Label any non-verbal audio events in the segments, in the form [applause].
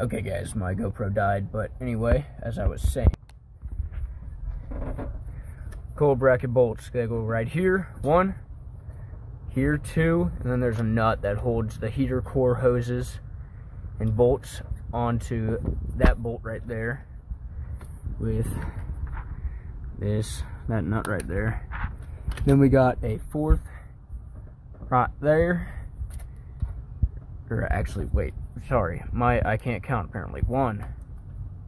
Okay guys, my GoPro died, but anyway, as I was saying. Coil bracket bolts, they go right here, one, here two, and then there's a nut that holds the heater core hoses and bolts onto that bolt right there with this, that nut right there. Then we got a fourth right there. Or actually, wait, sorry, my I can't count apparently. One,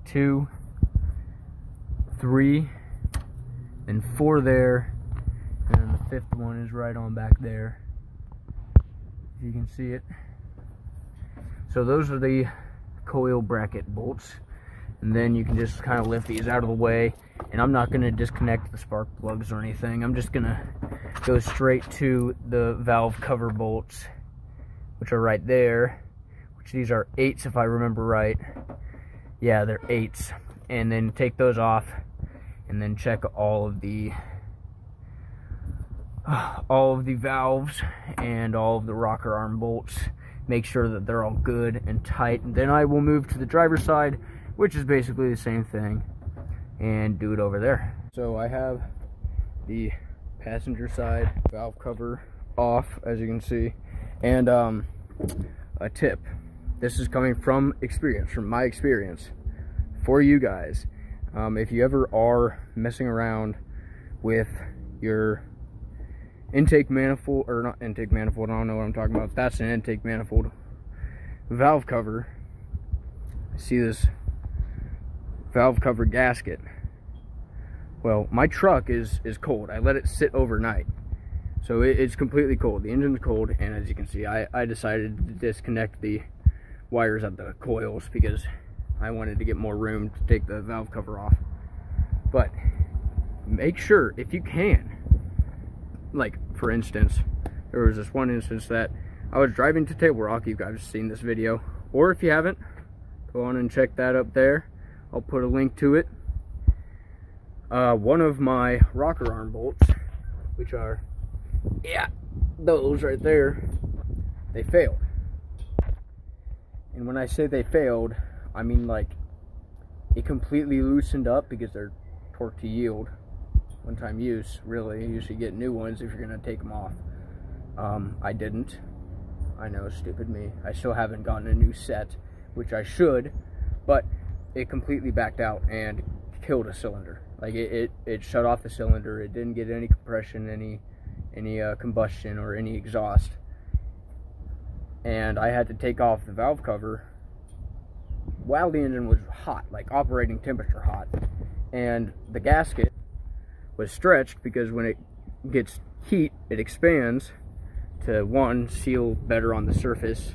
two, three, and four there, and then the fifth one is right on back there. If You can see it. So those are the coil bracket bolts, and then you can just kind of lift these out of the way. And I'm not going to disconnect the spark plugs or anything. I'm just going to go straight to the valve cover bolts, which are right there which these are eights if I remember right. Yeah, they're eights. And then take those off and then check all of the [sighs] all of the valves and all of the rocker arm bolts. Make sure that they're all good and tight. And then I will move to the driver's side, which is basically the same thing, and do it over there. So I have the passenger side valve cover off, as you can see, and um, a tip this is coming from experience, from my experience, for you guys. Um, if you ever are messing around with your intake manifold, or not intake manifold, I don't know what I'm talking about. That's an intake manifold valve cover. See this valve cover gasket. Well, my truck is, is cold. I let it sit overnight. So it, it's completely cold. The engine's cold, and as you can see, I, I decided to disconnect the wires at the coils because I wanted to get more room to take the valve cover off. But make sure, if you can, like for instance, there was this one instance that I was driving to Table Rock, you guys have seen this video, or if you haven't, go on and check that up there. I'll put a link to it. Uh, one of my rocker arm bolts, which are, yeah, those right there, they failed. And when I say they failed, I mean like it completely loosened up because they're torque to yield. One time use really. You usually get new ones if you're gonna take them off. Um, I didn't. I know stupid me. I still haven't gotten a new set which I should but it completely backed out and killed a cylinder. Like it, it, it shut off the cylinder. It didn't get any compression any any uh, combustion or any exhaust and I had to take off the valve cover while the engine was hot, like operating temperature hot. And the gasket was stretched because when it gets heat, it expands to one, seal better on the surface,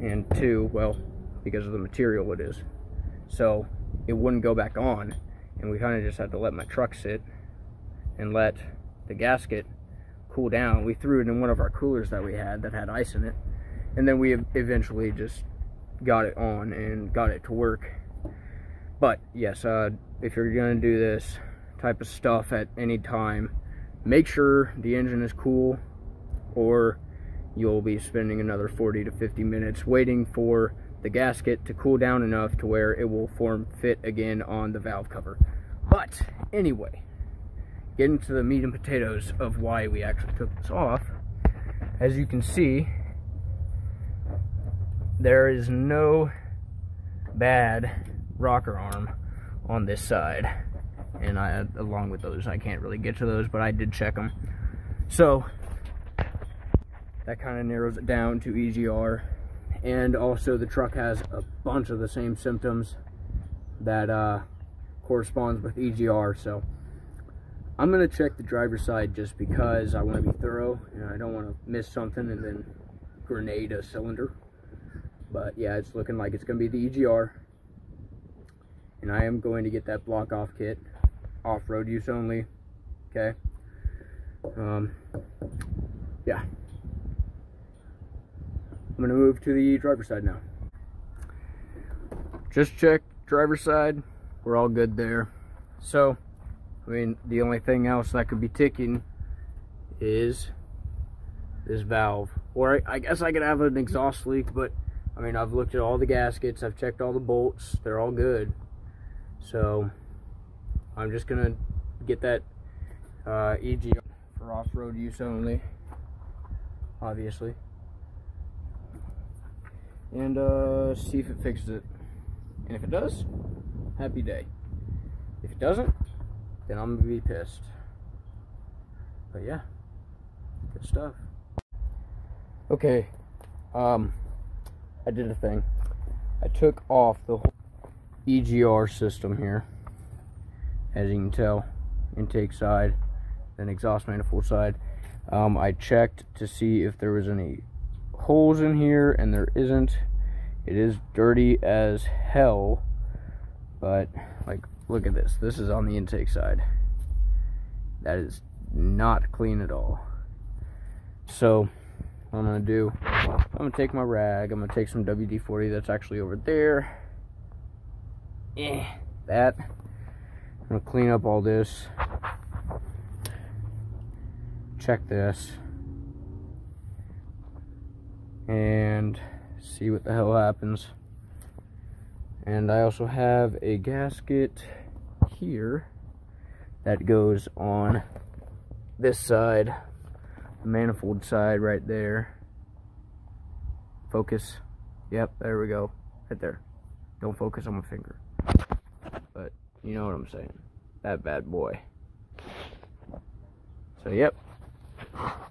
and two, well, because of the material it is. So it wouldn't go back on, and we kind of just had to let my truck sit and let the gasket cool down. We threw it in one of our coolers that we had that had ice in it. And then we eventually just got it on and got it to work. But yes, uh, if you're going to do this type of stuff at any time, make sure the engine is cool or you'll be spending another 40 to 50 minutes waiting for the gasket to cool down enough to where it will form fit again on the valve cover. But anyway, get into the meat and potatoes of why we actually took this off. As you can see, there is no bad rocker arm on this side. And I, along with those, I can't really get to those, but I did check them. So, that kind of narrows it down to EGR. And also the truck has a bunch of the same symptoms that uh, corresponds with EGR. So, I'm going to check the driver's side just because I want to be thorough and I don't want to miss something and then grenade a cylinder. But yeah, it's looking like it's going to be the EGR. And I am going to get that block off kit. Off-road use only. Okay. Um, yeah. I'm going to move to the driver's side now. Just check driver's side. We're all good there. So, I mean, the only thing else that could be ticking is this valve. Or I, I guess I could have an exhaust leak, but I mean, I've looked at all the gaskets, I've checked all the bolts, they're all good. So, I'm just gonna get that uh, EGR for off-road use only, obviously. And uh, see if it fixes it. And if it does, happy day. If it doesn't, then I'm gonna be pissed. But yeah, good stuff. Okay, um, I did a thing. I took off the whole EGR system here, as you can tell, intake side, then exhaust manifold side. Um, I checked to see if there was any holes in here, and there isn't. It is dirty as hell, but look at this. This is on the intake side. That is not clean at all. So, what I'm gonna do, I'm gonna take my rag, I'm gonna take some WD-40 that's actually over there. Eh, that. I'm gonna clean up all this. Check this. And see what the hell happens. And I also have a gasket here that goes on this side, the manifold side right there. Focus. Yep, there we go. Right there. Don't focus on my finger. But you know what I'm saying. That bad boy. So yep.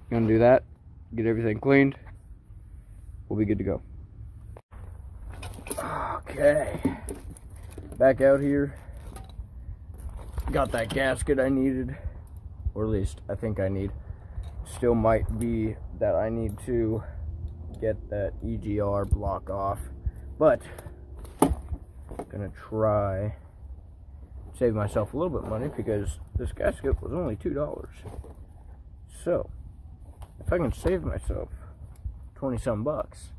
Gonna do that. Get everything cleaned. We'll be good to go. Okay. Back out here got that gasket I needed, or at least I think I need. Still might be that I need to get that EGR block off, but gonna try save myself a little bit money because this gasket was only two dollars. So if I can save myself 20 some bucks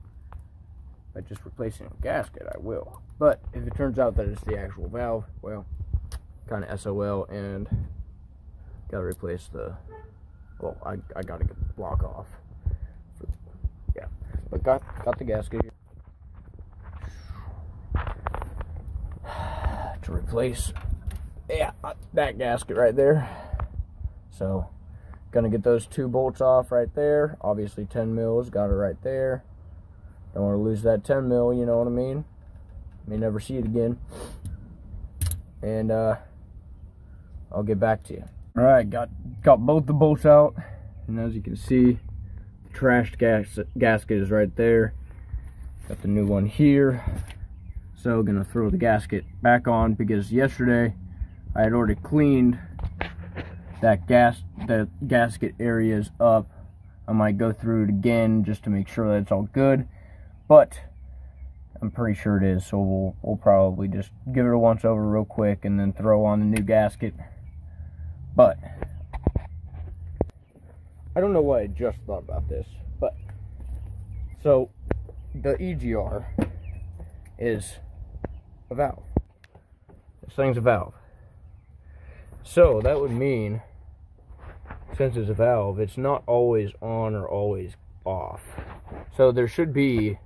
by just replacing a gasket, I will. But if it turns out that it's the actual valve, well, kind of SOL and got to replace the, well, I, I got to get the block off. Yeah, but got, got the gasket [sighs] to replace, yeah, uh, that gasket right there. So, gonna get those two bolts off right there. Obviously 10 mils, got it right there. Don't want to lose that 10 mil, you know what I mean? May never see it again. And, uh, I'll get back to you. All right, got got both the bolts out, and as you can see, the trashed gas gasket is right there. Got the new one here. So gonna throw the gasket back on because yesterday I had already cleaned that gas the gasket areas up. I might go through it again just to make sure that it's all good, but I'm pretty sure it is. So we'll we'll probably just give it a once over real quick and then throw on the new gasket. But I don't know why I just thought about this, but so the EGR is a valve. This thing's a valve. So that would mean since it's a valve, it's not always on or always off. So there should be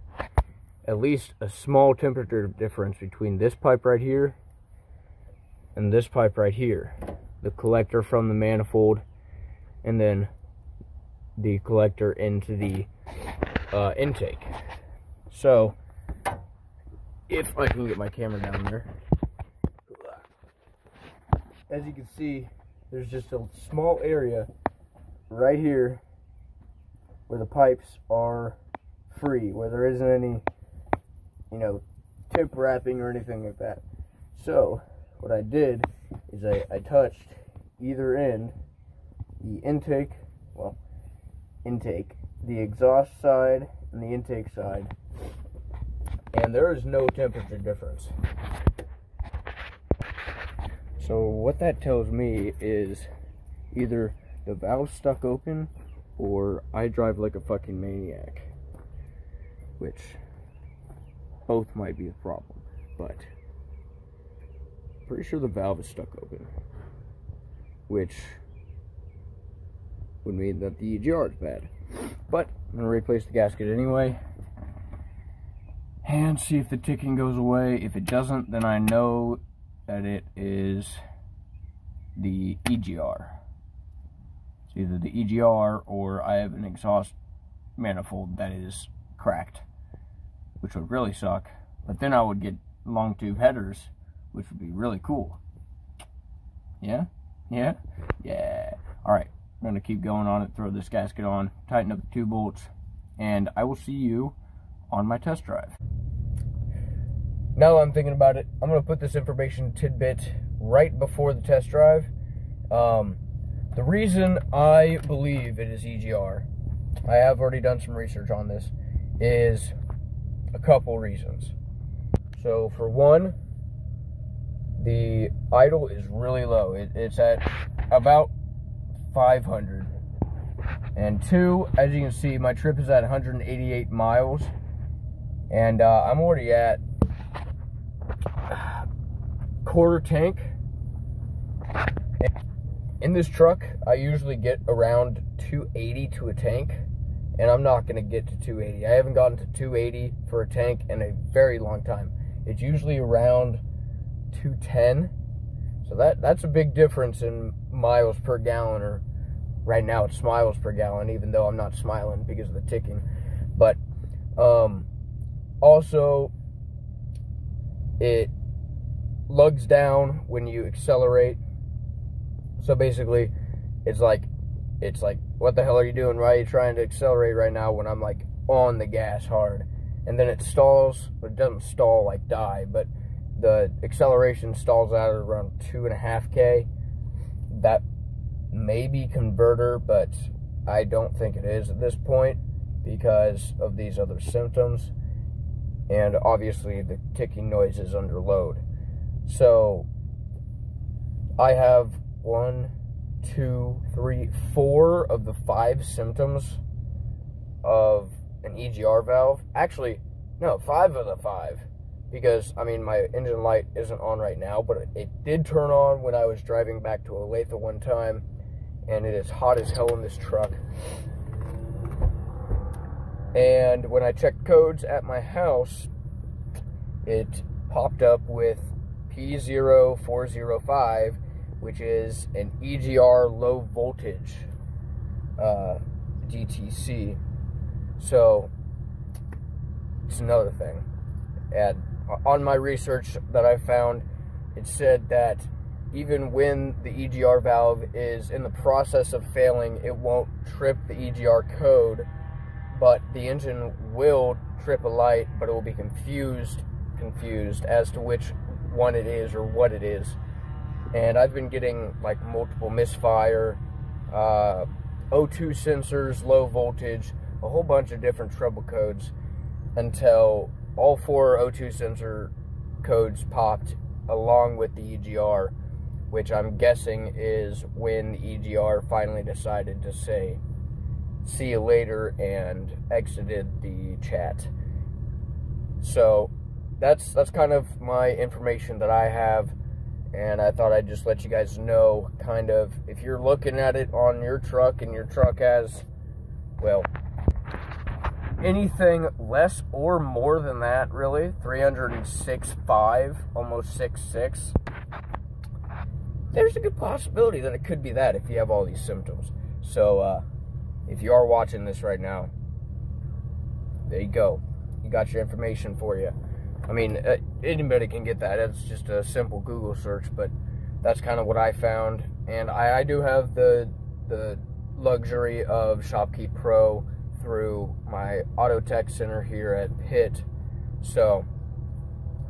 at least a small temperature difference between this pipe right here and this pipe right here the collector from the manifold and then the collector into the uh, intake. So, if I can get my camera down there, as you can see, there's just a small area right here where the pipes are free, where there isn't any, you know, tip wrapping or anything like that. So, what I did is I, I touched either end, the intake, well, intake, the exhaust side and the intake side, and there is no temperature difference. So what that tells me is either the valve stuck open or I drive like a fucking maniac, which both might be a problem, but pretty sure the valve is stuck open. Which would mean that the EGR is bad. But I'm going to replace the gasket anyway. and see if the ticking goes away. If it doesn't, then I know that it is the EGR. It's either the EGR or I have an exhaust manifold that is cracked, which would really suck. But then I would get long tube headers, which would be really cool. Yeah? Yeah? Yeah. All right. I'm going to keep going on it, throw this gasket on, tighten up the two bolts, and I will see you on my test drive. Now I'm thinking about it, I'm going to put this information tidbit right before the test drive. Um, the reason I believe it is EGR, I have already done some research on this, is a couple reasons. So for one, the idle is really low. It, it's at about 500. And two, as you can see, my trip is at 188 miles. And uh, I'm already at quarter tank. In this truck, I usually get around 280 to a tank. And I'm not going to get to 280. I haven't gotten to 280 for a tank in a very long time. It's usually around 210 so that that's a big difference in miles per gallon, or right now it's miles per gallon, even though I'm not smiling because of the ticking. But um, also, it lugs down when you accelerate. So basically, it's like it's like what the hell are you doing? Why are you trying to accelerate right now when I'm like on the gas hard? And then it stalls. but It doesn't stall like die, but the acceleration stalls out at around two and a half K. That may be converter, but I don't think it is at this point because of these other symptoms. And obviously the ticking noise is under load. So I have one, two, three, four of the five symptoms of an EGR valve. Actually, no, five of the five because I mean my engine light isn't on right now, but it did turn on when I was driving back to Olathe one time, and it is hot as hell in this truck. And when I checked codes at my house, it popped up with P0405, which is an EGR low voltage uh, DTC. So it's another thing. And on my research that I found, it said that even when the EGR valve is in the process of failing, it won't trip the EGR code, but the engine will trip a light, but it will be confused confused as to which one it is or what it is. And I've been getting like multiple misfire, uh, O2 sensors, low voltage, a whole bunch of different trouble codes until all four O2 sensor codes popped along with the EGR, which I'm guessing is when the EGR finally decided to say, see you later, and exited the chat. So that's that's kind of my information that I have and I thought I'd just let you guys know kind of if you're looking at it on your truck and your truck has well anything less or more than that, really, 306.5, almost 6.6, there's a good possibility that it could be that if you have all these symptoms. So, uh, if you are watching this right now, there you go. You got your information for you. I mean, uh, anybody can get that. It's just a simple Google search, but that's kind of what I found. And I, I do have the the luxury of ShopKey Pro through my auto tech center here at Pitt. So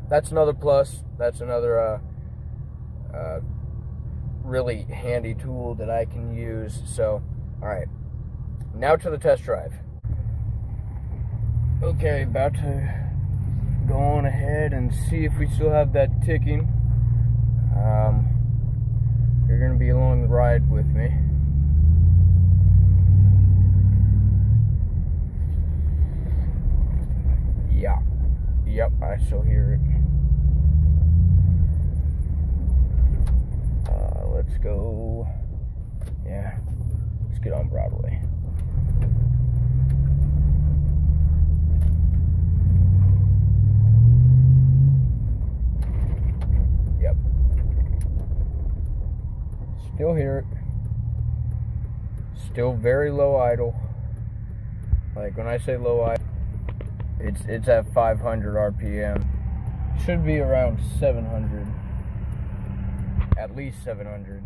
that's another plus. That's another uh, uh, really handy tool that I can use. So, all right, now to the test drive. Okay, about to go on ahead and see if we still have that ticking. Um, you're going to be along the ride with me. Yeah. Yep, I still hear it. Uh, let's go. Yeah. Let's get on Broadway. Still hear it. Still very low idle. Like when I say low idle, it's it's at 500 RPM. Should be around 700. At least 700.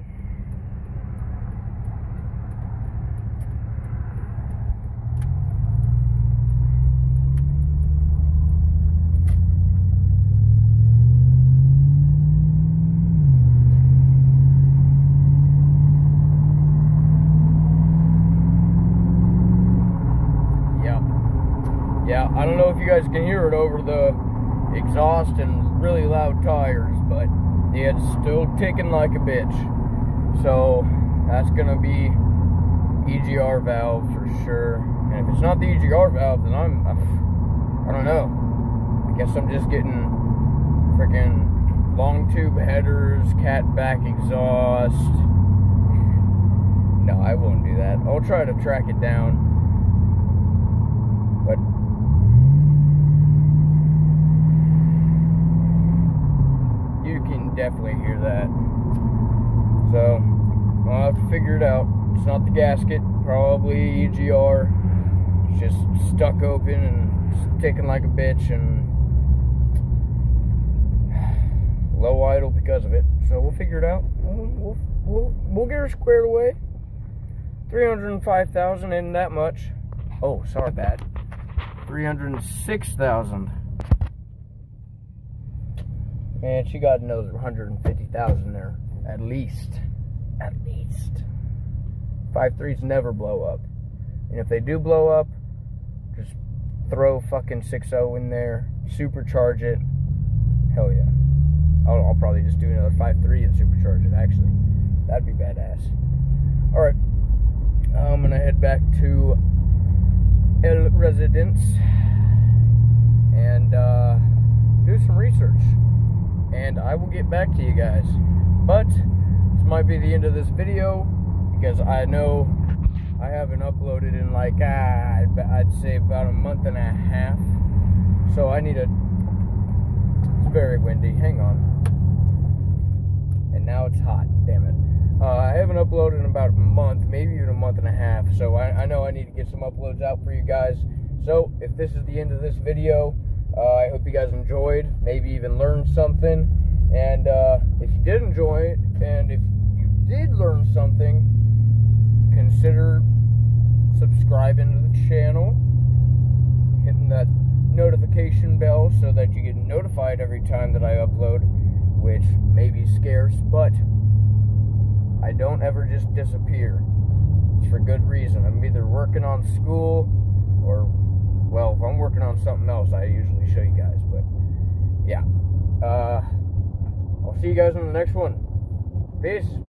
Yeah, I don't know if you guys can hear it over the exhaust and really loud tires, but it's still ticking like a bitch. So that's gonna be EGR valve for sure. And if it's not the EGR valve, then I'm, I don't know. I guess I'm just getting freaking long tube headers, cat back exhaust. [sighs] No, I won't do that. I'll try to track it down. But definitely hear that. So, I'll have to figure it out. It's not the gasket, probably EGR. It's just stuck open and ticking like a bitch and [sighs] low idle because of it. So we'll figure it out. We'll, we'll, we'll get her squared away. 305,000 isn't that much. Oh, sorry, bad. 306,000. Man, she got another 150,000 there. At least. At least. Five threes never blow up. And if they do blow up, just throw fucking 6.0 in there, supercharge it. Hell yeah. I'll, I'll probably just do another 5.3 and supercharge it, actually. That'd be badass. Alright. I'm gonna head back to El Residence and uh, do some research and I will get back to you guys. But this might be the end of this video because I know I haven't uploaded in like, ah, I'd say about a month and a half. So I need a, it's very windy, hang on. And now it's hot, damn it. Uh, I haven't uploaded in about a month, maybe even a month and a half. So I, I know I need to get some uploads out for you guys. So if this is the end of this video, uh, I hope you guys enjoyed, maybe even learned something. And uh, if you did enjoy it, and if you did learn something, consider subscribing to the channel, hitting that notification bell so that you get notified every time that I upload, which may be scarce, but I don't ever just disappear. It's for good reason. I'm either working on school or well, if I'm working on something else, I usually show you guys. But yeah, uh, I'll see you guys on the next one. Peace.